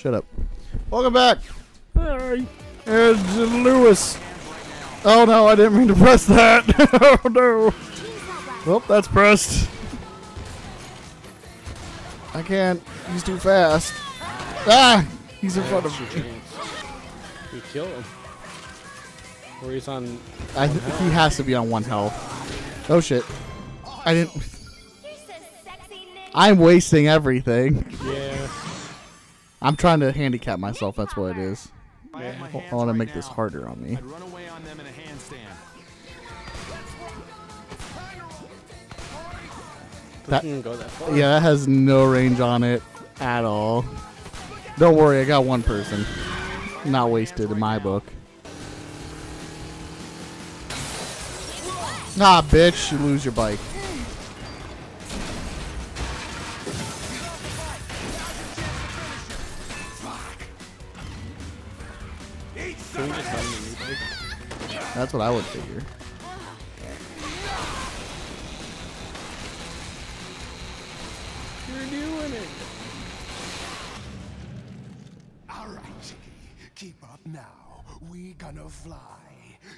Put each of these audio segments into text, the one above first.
Shut up. Welcome back. Hi. It's Lewis. Oh no, I didn't mean to press that. oh no. Well, that's pressed. I can't. He's too fast. Ah! He's in front of me. You kill him. Or he's on. I th- he has to be on one health. Oh shit. I didn't. You're so sexy, Nick. I'm wasting everything. Yeah. I'm trying to handicap myself. That's what it is. I I want to make this harder on me. I'd run away on them in a handstand. That- Doesn't even go that. Yeah, that has no range on it at all. Don't worry, I got one person. Not wasted in my book. Nah, bitch, you lose your bike. Can we just have him in the? That's what I would figure. You're doing it. All right, Chicky, keep up now. We gonna fly.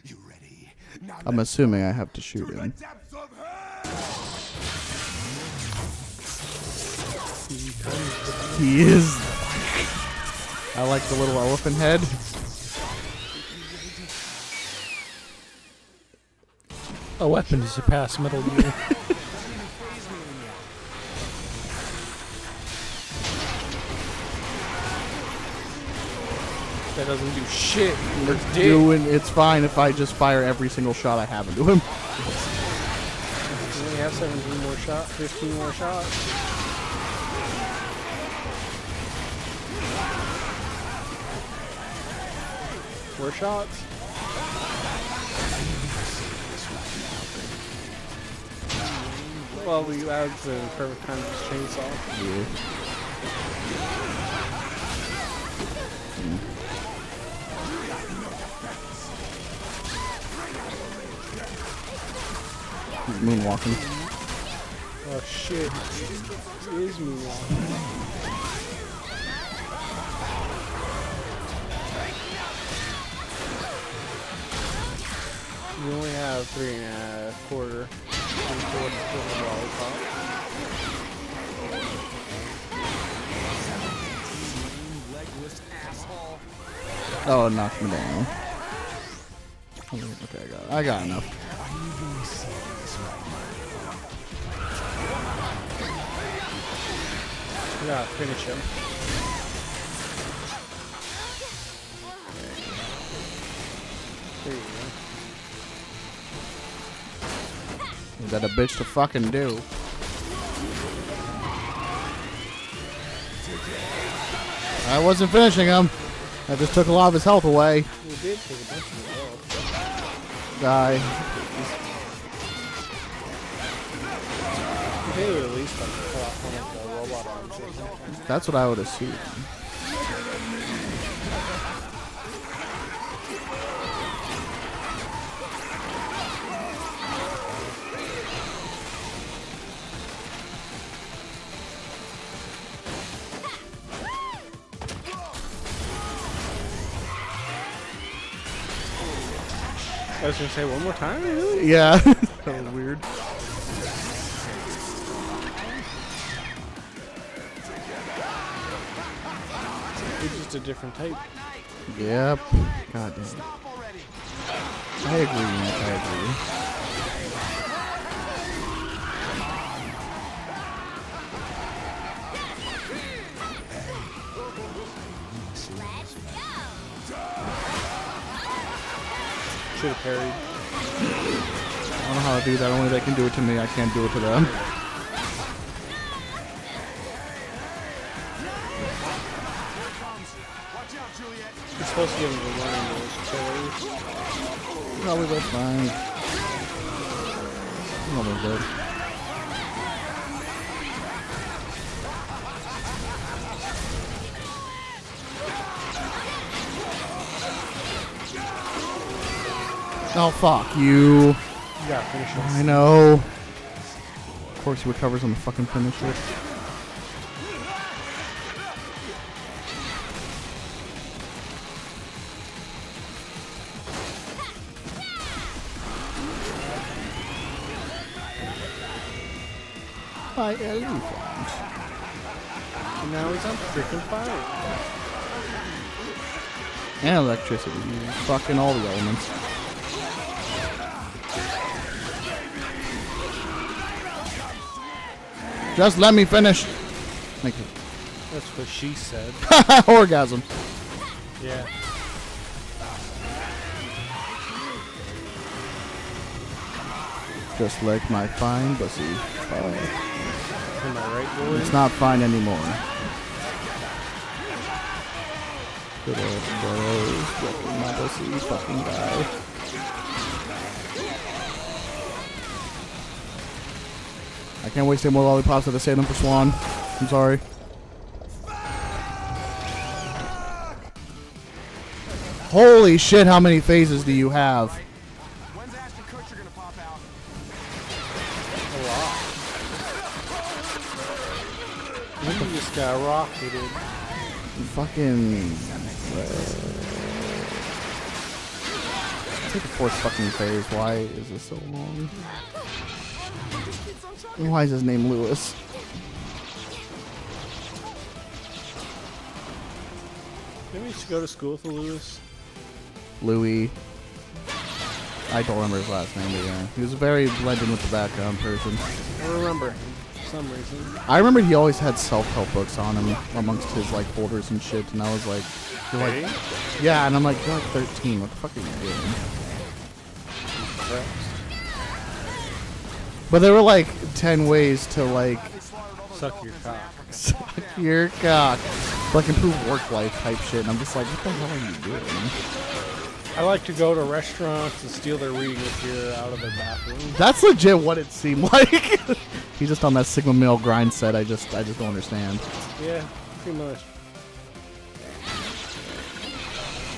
You ready? Now I'm let's assuming I have to shoot to the him. depths of hell. He is. I like the little elephant head. A weapon to surpass Metal Gear. That doesn't do shit. Or It's dick. doing. It's fine if I just fire every single shot I have into him. We have 17 more shots, 15 more shots. More shots. Well, we that's the perfect time to chainsaw. He's moonwalking. Oh shit! It is now. You only have three and a quarter. Oh, it knocked me down. Oh, okay, I got. I got enough. We gotta finish him. There you go. Is that a bitch to fucking do? I wasn't finishing him. I just took a lot of his health away. We did take a bunch of it off. Die. You did like cut off one of the robot arms. That's what I would assume. I was gonna say one more time. Really? Yeah. that was weird. It's just a different type. Yep. God damn. I agree, I agree. Should have parried. I don't know how to do that. Only they can do it to me. I can't do it to them. You're supposed to give him the those killers. Probably that's fine. Almost dead. Oh, fuck you. You gotta finish this. I know. Of course he recovers on the fucking finisher. by elephant. And now he's on freaking fire. And electricity. Fucking all the elements. Just let me finish. Thank you. That's what she said. Orgasm. Yeah. Just like my fine pussy. Fuck. Am I right, boys? It's not fine anymore. Good old bros. My pussy. Fucking guy. Can't waste any more lollipops at the Salem for Swan. I'm sorry. Holy shit, how many phases do you have? When's Ashton Kutcher gonna pop just got rocketed. Fucking. Uh, take the fourth fucking phase. Why is this so long? Why is his name Lewis? Maybe you should go to school with Lewis. Louis. I don't remember his last name, but yeah. He was a very blended with the background person. I remember for some reason. I remember he always had self-help books on him amongst his like folders and shit, and I was like, you're like, yeah, and I'm like, you're like 13. What the fuck are you doing? But there were like 10 ways to like Suck your cock. suck your cock, like improve work life type shit, and I'm just like, what the hell are you doing? I like to go to restaurants and steal their weed if you're out of the bathroom. That's legit what it seemed like. He's just on that Sigma male grind set. I just, I just don't understand. Yeah, pretty much.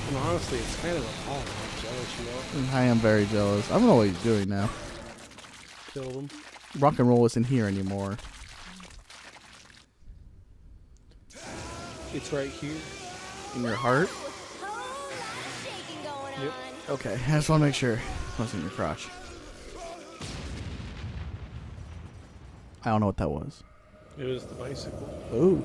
And honestly, it's kind of appalling how jealous you are. I am very jealous. I don't know what he's doing now. Kill them. Rock and roll isn't here anymore. It's right here. In your heart? Shaking going Yep. Okay, I just want to make sure it wasn't your crotch. I don't know what that was. It was the bicycle. Ooh.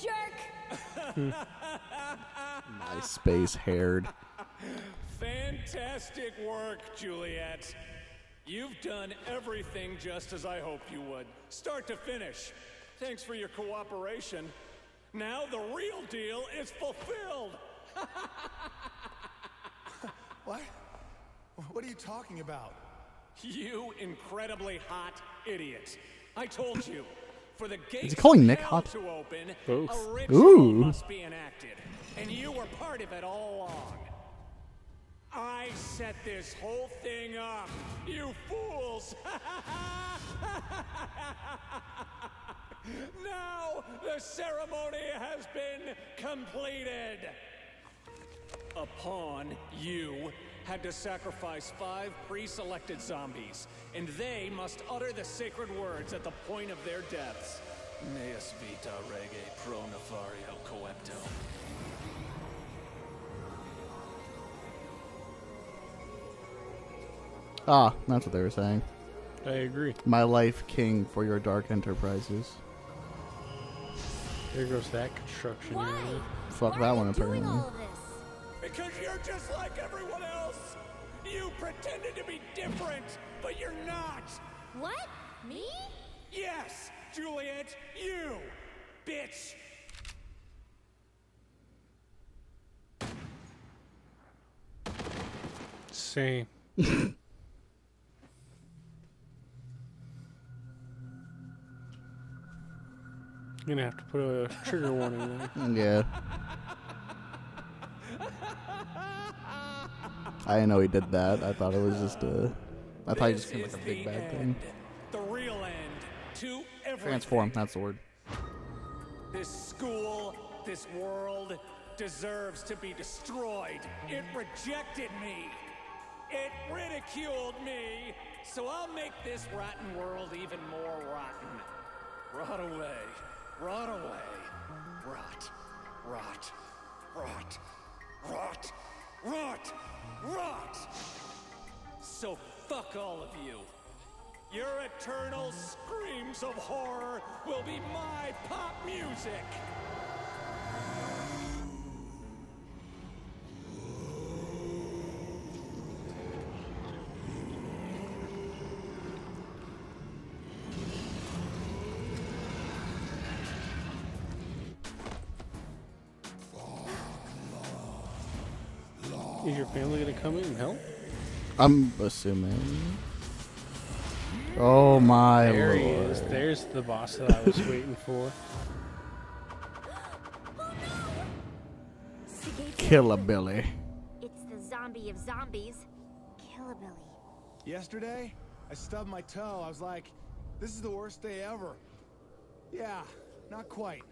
Jerk. My space haired. Fantastic work, Juliet. You've done everything just as I hoped you would, start to finish. Thanks for your cooperation. Now the real deal is fulfilled. What? What are you talking about? You incredibly hot idiot. I told you. For the gates he calling Nick hell hot? to Both. Ooh. must be enacted. And you were part of it all along. I set this whole thing up, you fools! now the ceremony has been completed. Upon you had to sacrifice five pre-selected zombies, and they must utter the sacred words at the point of their deaths. Neus vita rege pro nefario coepto. Ah, that's what they were saying. I agree. My life king for your dark enterprises. There goes that construction Why? area. Fuck Why that are one you doing apparently. All of this? Because you're just like everyone else! You pretended to be different, but you're not! What? Me? Yes, Juliet, you! Bitch! Same. You're gonna have to put a trigger warning there. Yeah. I didn't know he did that. I thought it was just a. I thought he just This came like a big bad end. thing. The real end to everything. Transform. That's the word. This school, this world deserves to be destroyed. It rejected me. It ridiculed me. So I'll make this rotten world even more rotten. Rot away. Rot away. Rot. Rot. Rot. Rot. Rot. So fuck all of you. Your eternal screams of horror will be my pop music. Family gonna come in and help? I'm assuming. Oh my There he lord. is. There's the boss that I was waiting for. Killer Billy. It's the zombie of zombies, Killabilly. Yesterday, I stubbed my toe. I was like, this is the worst day ever. Yeah, not quite.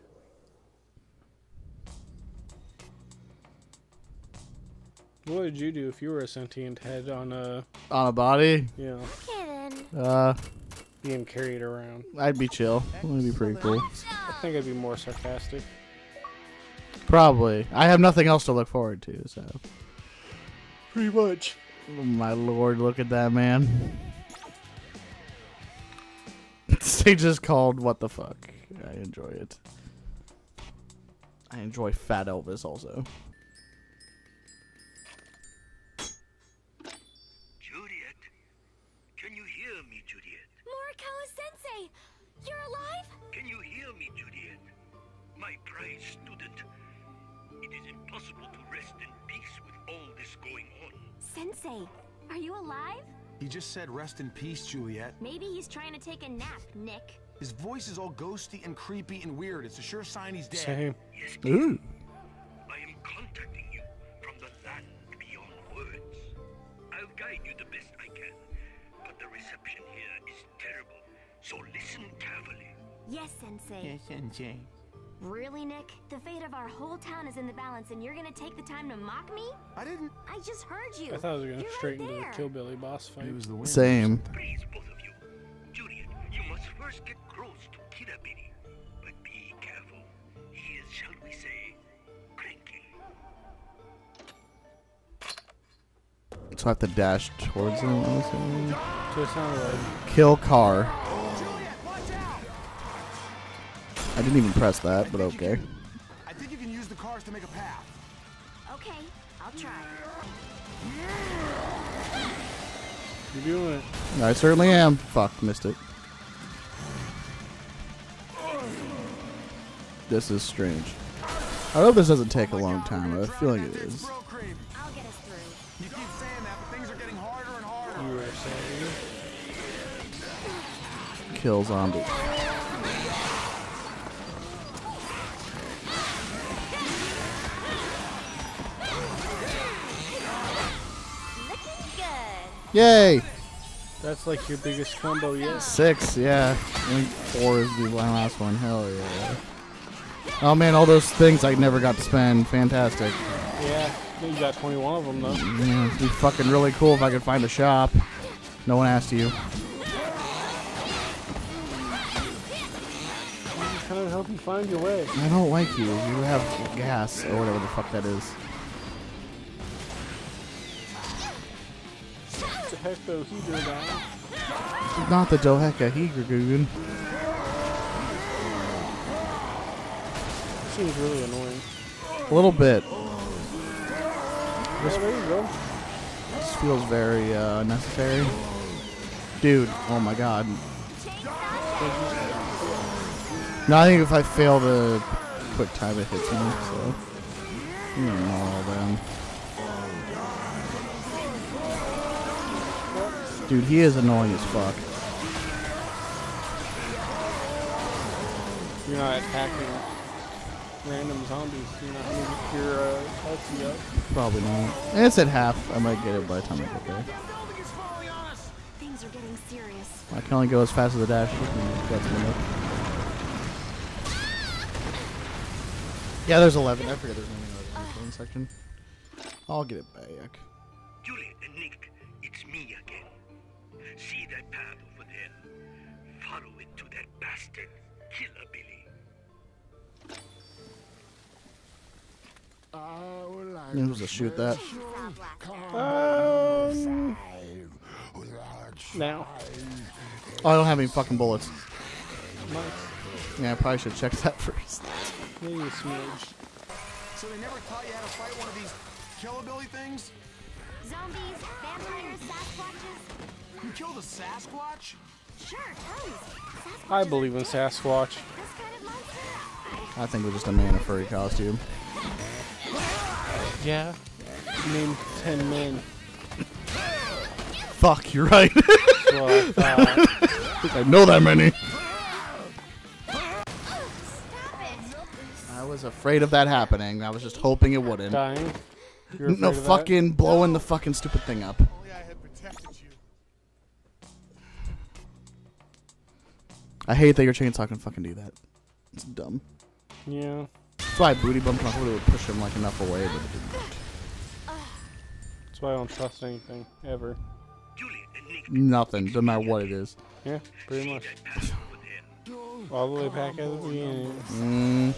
What would you do if you were a sentient head on a, On a body? Yeah. know, Kidding. Uh, being carried around? I'd be chill. That'd be pretty cool. I think I'd be more sarcastic. Probably. I have nothing else to look forward to, so. Pretty much. Oh my lord, look at that man. Stage is called What the Fuck. I enjoy it. I enjoy Fat Elvis also. Sensei, are you alive? He just said rest in peace, Juliet. Maybe he's trying to take a nap, Nick. His voice is all ghosty and creepy and weird. It's a sure sign he's dead. Same. Yes, Ooh. I am contacting you from the land beyond words. I'll guide you the best I can, but the reception here is terrible, so listen carefully. Yes, Sensei. Yes, Sensei. Really, Nick? The fate of our whole town is in the balance, and you're gonna take the time to mock me? I didn't. I just heard you. I thought I was going You're straight right into the. Kill Billy boss fight. It was the wind. Same. Please, both of you. Juliet, you must first get close to Killabilly. But be careful. He is, shall we say, cranky. So I have to dash towards him. I'm assuming. So it sounded like Kill car. I didn't even press that, but okay. I think you can use the cars to make a path. Okay, I'll try. you're doing it. I certainly am. Fuck, missed it. This is strange. I hope this doesn't take a long time. I feel like it is. Bro creep. I'll get us through. You keep saying that, but things are getting harder and harder. You were saying. Kill zombie. Yay! That's like your biggest combo yet. Six, yeah. Think four is the last one. Hell yeah. Oh man, all those things I never got to spend. Fantastic. Yeah, you got 21 of them though. Yeah, it'd be fucking really cool if I could find a shop. No one asked you. Kind of help you find your way. I don't like you. You have gas or whatever the fuck that is. Not the Doheka Higagugun. Seems really annoying. A little bit. This feels very uh, unnecessary. Dude, oh my god. No, I think if I fail the quick time, it hits me, so. You know all Dude, he is annoying as fuck. You're not attacking random zombies. You're not going your uh, healthy up. Probably not. It's at half. I might get it by the time I get there. Things are getting serious. I can only go as fast as the dash. That's enough. Yeah, there's 11. I forget there's only 11 in the section. I'll get it back. You're supposed to shoot that. Um, now. Oh, I don't have any fucking bullets. Nice. Yeah, I probably should check that first. Maybe a smidge. So they never taught you how to fight one of these killabilly things? Zombies, vampires, Sasquatches. You killed a Sasquatch? Sure, tons. I believe in good. Sasquatch. This kind of monster. I think we're just a man in a furry costume. Yeah. Name 10 men. Fuck, you're right. Well, I. I know that many. I was afraid of that happening. I was just hoping it wouldn't. Dying. No of that? fucking blowing the fucking stupid thing up. Only I had protected you. I hate that your chainsaw can fucking do that. It's dumb. Yeah. That's why I booty bumped. I thought it would push him like enough away, but it didn't. That's why I don't trust anything. Ever. Juliet and Nick, Nothing. Doesn't matter what it is. Yeah, pretty much. that path over there. All the way back at the beginning. Mm.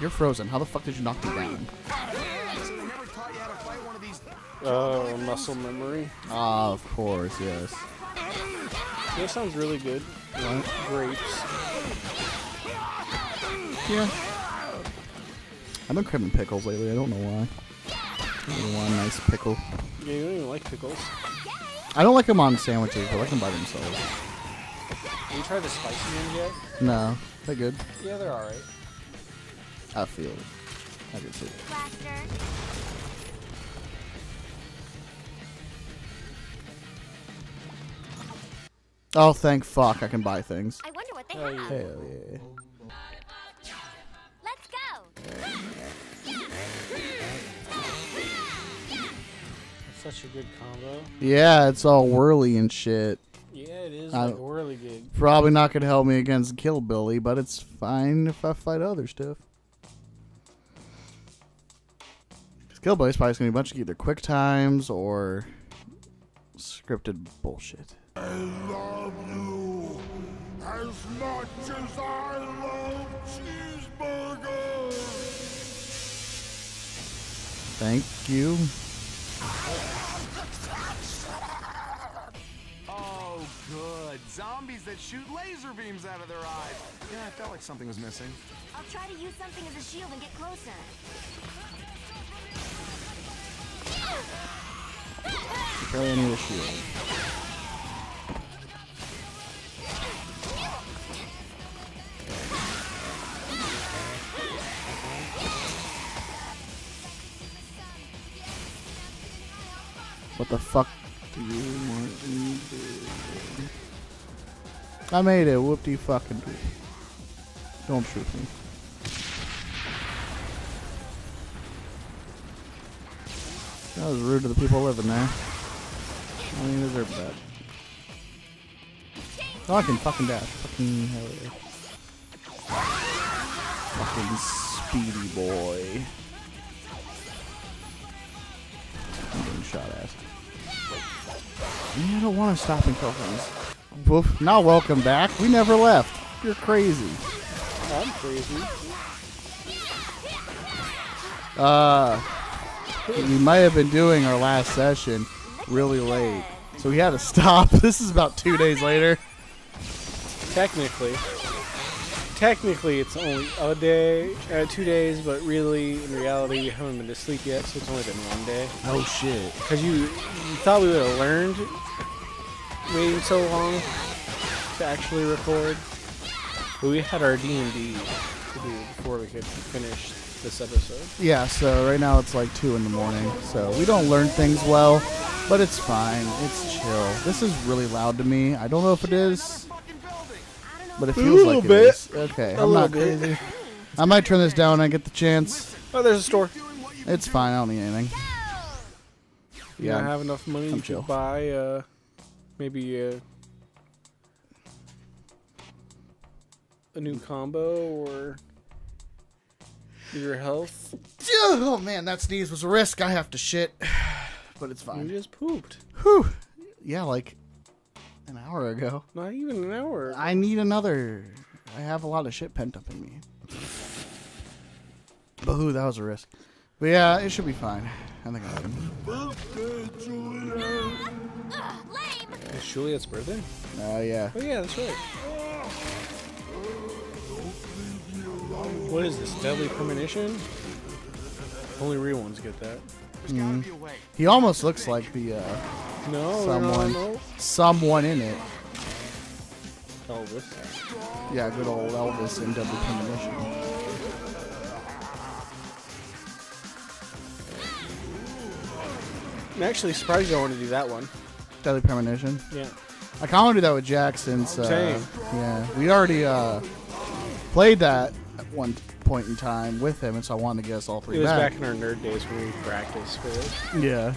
You're frozen. How the fuck did you knock me down? These Oh, muscle memory. Ah, of course, yes. That sounds really good. Grapes. Yeah. I've been craving pickles lately. I don't know why. I really want a nice pickle. Yeah, you don't even like pickles. I don't like them on sandwiches. I like them by themselves. Have you tried the spicy ones yet? No, they're good. Yeah, they're alright. I feel. I can see. Blaster. Oh, thank fuck! I can buy things. I wonder what they Oh, have. yeah. Hell yeah. Let's go. It's such a good combo. Yeah, it's all whirly and shit. Yeah, it is I- like really good. Probably not gonna help me against Kill Billy, but it's fine if I fight other stuff. Kill Billy's probably just gonna be a bunch of either quick times or scripted bullshit. I love you as much as I love cheeseburgers. Thank you. Oh, good. Zombies that shoot laser beams out of their eyes. Yeah, I felt like something was missing. I'll try to use something as a shield and get closer. Barely need a shield. What the fuck do you want me to do? I made it. Whoop de fucking do. Don't shoot me. That was rude to the people living there. I don't even deserve that. Oh, I can fucking dash. Fucking hell yeah. Fucking speedy boy. I don't want to stop and kill things. Woof. Now welcome back. We never left. You're crazy. I'm crazy. Uh, we might have been doing our last session really late. So we had to stop. This is about two days later. Technically. Technically, it's only a day, uh, two days, but really, in reality, we haven't been to sleep yet, so it's only been one day. Oh shit. Because you, you thought we would have learned waiting so long to actually record. But we had our D&D to do before we could finish this episode. Yeah, so right now it's like 2 in the morning. So we don't learn things well, but it's fine. It's chill. This is really loud to me. I don't know if it is, but it feels little like it bit. is. Okay, A I'm not bit. crazy. I might turn this down when I get the chance. Oh, there's a store. It's fine. I don't need anything. You Yeah, don't have enough money I'm to chill. buy, uh, maybe uh, a new combo or your health. Oh man, that sneeze was a risk. I have to shit, but it's fine. You just pooped. Whew. Yeah, like An hour ago. Not even an hour. I need another. I have a lot of shit pent up in me. But who? That was a risk. But yeah, it should be fine. I think I can. It's Juliet's birthday? Oh yeah. Oh yeah, that's right. What is this? Deadly premonition? Only real ones get that. Mhm. He almost looks like the uh, No, someone, no, no. someone in it. Elvis. Yeah, good old Elvis in Deadly Premonition. I'm actually surprised you don't want to do that one. Deadly Premonition. Yeah. I kind of want to do that with Jack since uh, Same. yeah, we already uh, played that at one point in time with him, and so I wanted to get us all three It was back. back in our nerd days when we practiced for it. Yeah.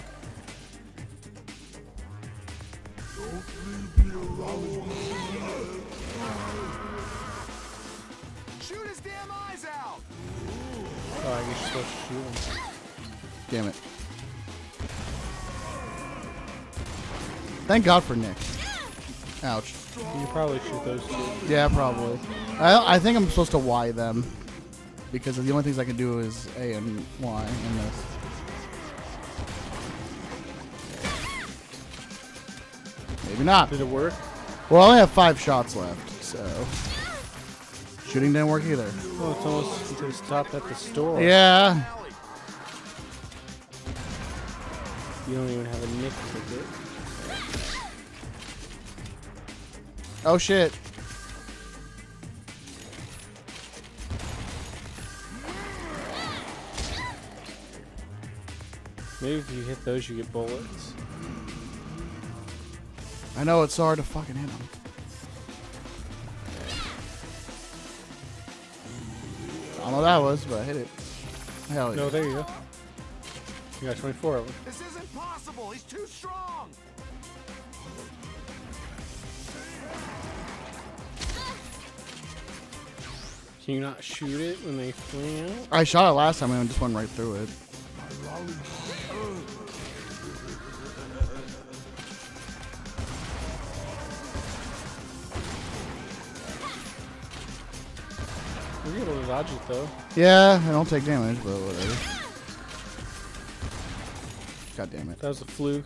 I guess you're supposed to shoot him. Damn it. Thank God for Nick. Ouch. You probably shoot those two. Yeah, probably. I, I think I'm supposed to Y them because the only things I can do is A and Y in this. Maybe not. Did it work? Well, I only have five shots left, so shooting didn't work either. Oh, it's almost stopped at the store. Yeah. You don't even have a Nick ticket. Oh shit. Maybe if you hit those, you get bullets. I know it's hard to fucking hit him. Don't know what that was, but I hit it. Hell yeah. No, there you go. You got 24 of them. This isn't possible! He's too strong! Can you not shoot it when they fling out? I shot it last time and it just went right through it. Dodge it though. Yeah, I don't take damage, but whatever. God damn it. That was a fluke.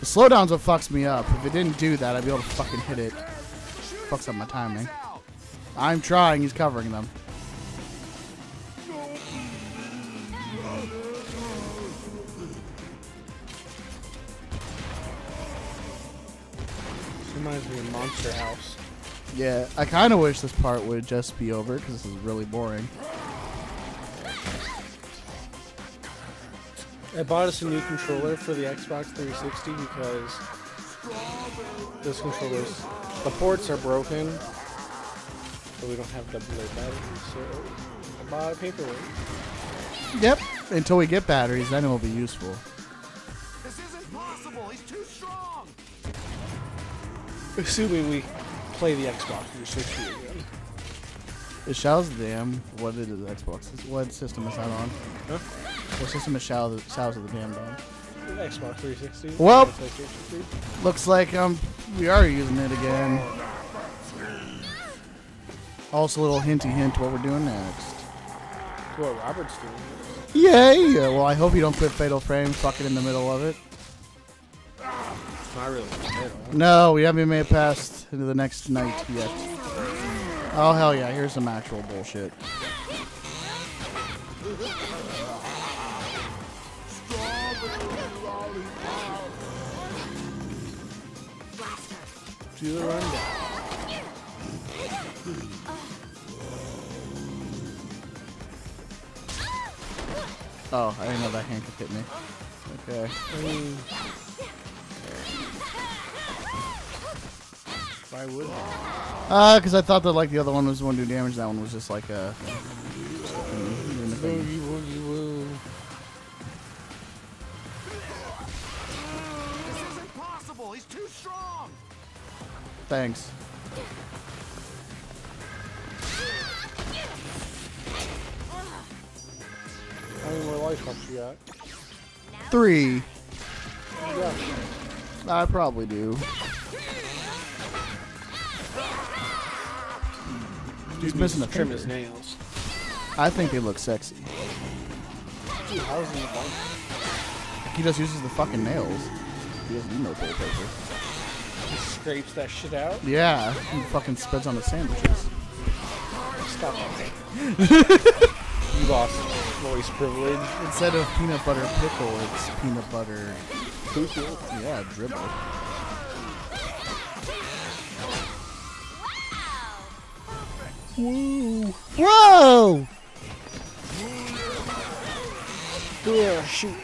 The slowdown's what fucks me up. If it didn't do that, I'd be able to fucking hit it. Fucks up my timing. I'm trying, he's covering them. Yeah, I kind of wish this part would just be over because this is really boring. I bought us a new controller for the Xbox 360 because those controllers, the ports are broken, so we don't have double A batteries. So I bought a paperweight. Yep. Until we get batteries, then it will be useful. This isn't possible! He's too strong! Assuming we play the Xbox 360 again. Is Show's the Dam? What is it, Xbox? What system is that on? Huh? What system is Shao the of the Dam on? Xbox 360. Well- PlayStation 3. Looks like um we are using it again. Also, a little hinty hint to what we're doing next. What Robert's doing. Yay! Well, I hope you don't quit Fatal Frame fucking in the middle of it. Not really. No, we haven't made it past into the next night yet. Oh hell yeah! Here's some actual bullshit. Do the rundown. Oh, I didn't know that hand could hit me. Okay. Why would I? Uh, because I thought that like the other one was the one to do damage. That one was just like a. Boogie woogie woo. This isn't possible! He's too strong! Thanks. lollipops you got? Three. Yeah. I probably do. He's missing a trim his nails. I think they look sexy. He? He just uses the fucking nails. He doesn't need no paper. He scrapes that shit out. Yeah, he fucking spits on the sandwiches. Stop that. you lost voice privilege. Instead of peanut butter pickle, it's peanut butter. Yeah, dribble. Whoa! Whoa! Yeah, shoot.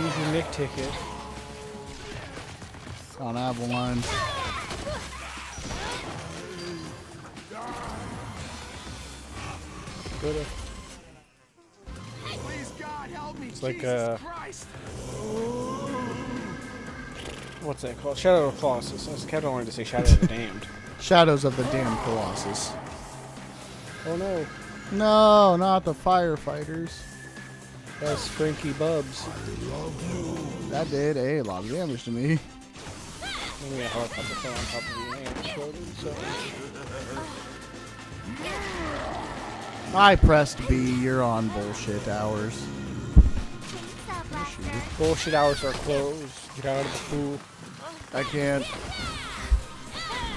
Use your Nick ticket. On Avalon. Go to. Please, God, help me. It's like, Jesus uh, Christ. What's that called? Shadow of Colossus. I of wanted to say Shadow of the Damned. Shadows of the Damn Colossus. Oh no, No, not the firefighters. that's Frankie Bubs. That did a lot of damage to me. Only a helicopter fell on top of so. I pressed B. You're on bullshit hours. Bullshit hours are closed. Get out of the pool. I can't.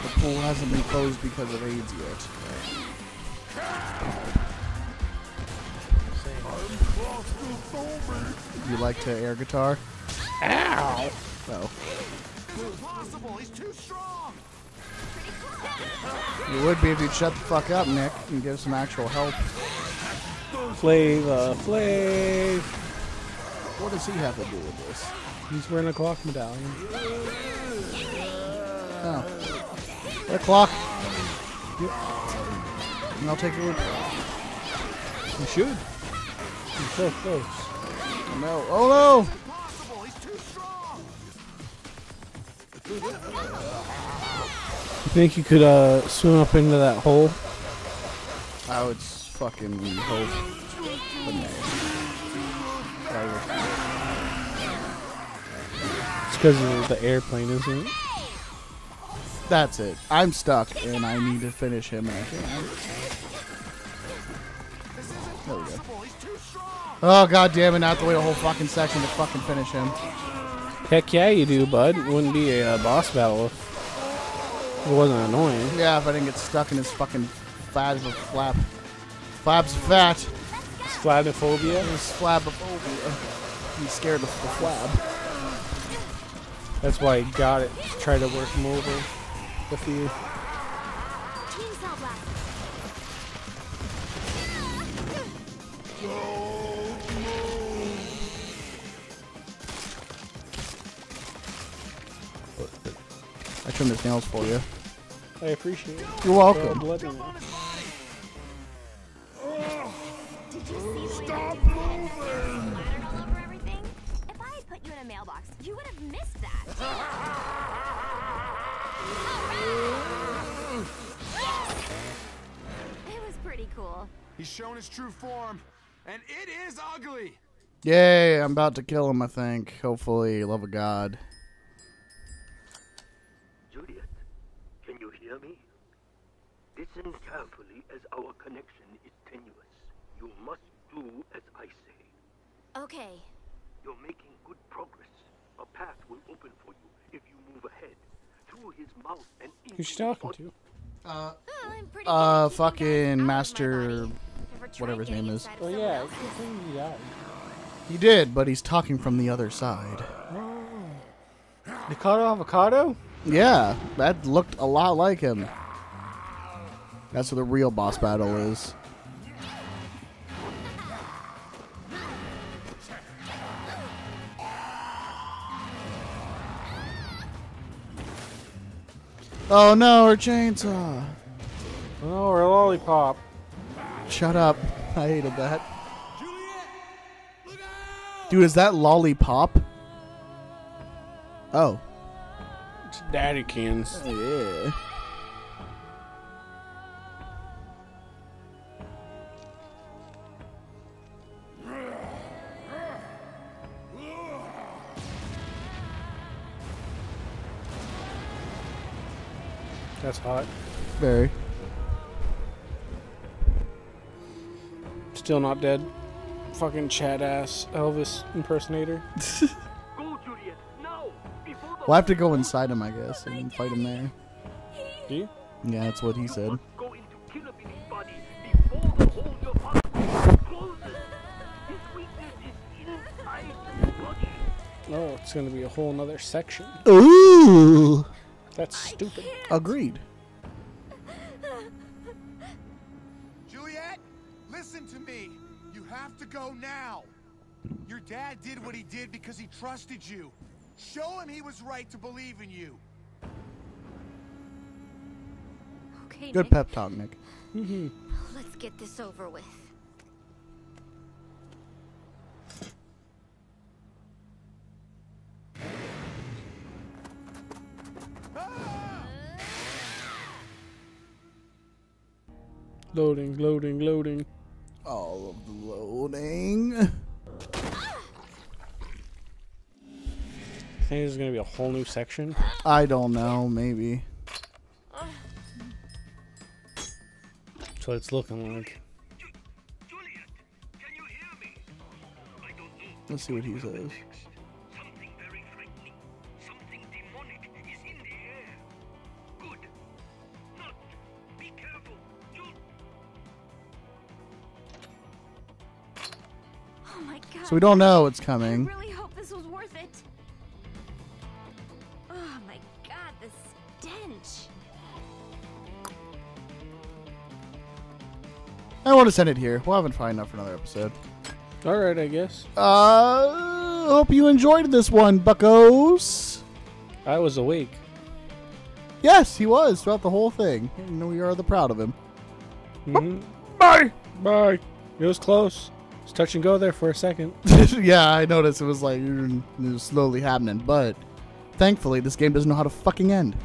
The pool hasn't been closed because of AIDS yet. You like to air guitar? Ow! No. Impossible. He's too strong. You would be if you'd shut the fuck up, Nick, and give some actual help. Flavor Flav. What does he have to do with this? He's wearing a clock medallion. Oh. The clock. Yep. And I'll take it with You should. You're so close. Oh no. Oh Impossible. He's too strong. You think you could uh, swim up into that hole? I would fucking hope. It's because of the airplane, isn't it? That's it. I'm stuck, and I need to finish him. And I can't. There we go. He's too. Oh god damn it! Not the way a whole fucking section to fucking finish him. Heck yeah, you do, bud. It wouldn't be a uh, boss battle if it wasn't annoying. Yeah, if I didn't get stuck in his fucking fabs of flap. Flab's fat. It's flabnophobia. His flabophobia. He's scared of the flab. That's why he got it. Try to work him over with you. I trimmed his nails for you. I appreciate it. You're welcome. He's shown his true form, and it is ugly. Yay! I'm about to kill him. I think. Hopefully, love of God. Juliet, can you hear me? Listen carefully as our connection is tenuous. You must do as I say. Okay. You're making good progress. A path will open for you if you move ahead. Through his mouth and into Who's she his talking body. to? Oh, I'm pretty Uh, at keeping fucking out of my Master- body. Ever tried whatever his name is. Oh yeah, else? good thing you died. He did, but he's talking from the other side. Nikado Avocado? Yeah, that looked a lot like him. That's what the real boss battle is. Oh no, her chainsaw. Oh, or a lollipop. Shut up. I hated that. Dude, is that lollipop? Oh. It's Daddykins. Oh, yeah. That's hot. Very. Still not dead. Fucking Chad ass Elvis impersonator. Go, Juliet, now! Before the We'll have to go inside him, I guess, and fight him there. Do you? Yeah, that's what he said. go into Killabilly's body before the hole your father closes. His weakness is inside his body. Oh, it's gonna be a whole nother section. Ooh. That's stupid. Agreed. Did what he did because he trusted you. Show him he was right to believe in you. Okay, Good Nick, pep talk, Nick. Mm-hmm. let's get this over with. Loading, loading, loading. All of the loading. think there's gonna be a whole new section. I don't know. Maybe. So it's looking like. Juliet, can you hear me? I don't know. Let's see what he says. Something very frightening. Something demonic is in the air. Good. Not. Be careful. Jul- Oh my god. So we don't know what's I coming. Want to send it here. We'll have it fine enough for another episode. Alright, I guess. Uh, hope you enjoyed this one, buckos. I was awake. Yes, he was throughout the whole thing. And we are the proud of him. Mhm. Bye. Bye. It was close. It's touch and go there for a second. yeah, I noticed it was like it was slowly happening, but thankfully this game doesn't know how to fucking end.